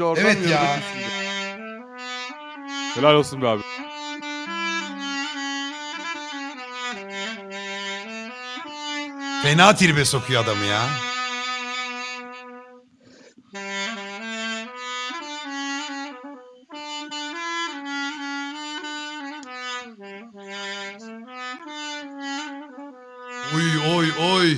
biri oradan Evet ya. kesimde. Helal olsun be abi. Fena tribe sokuyor adamı ya. Oy oy oy.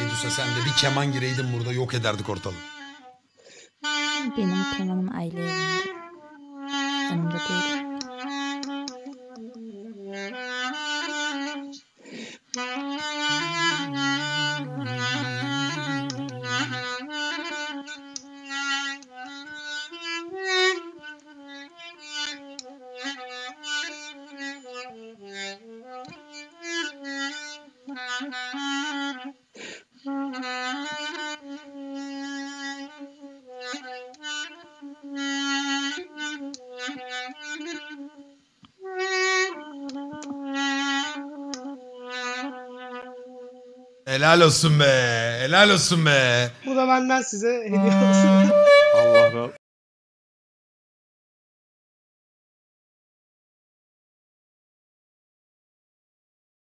Edusa sen de bir keman gireydin burada yok ederdik ortalığı. Benim kemanım aile evinde. Yanımda değil. Helal olsun be. Helal olsun be. Bu da benden size hediye olsun. Allah razı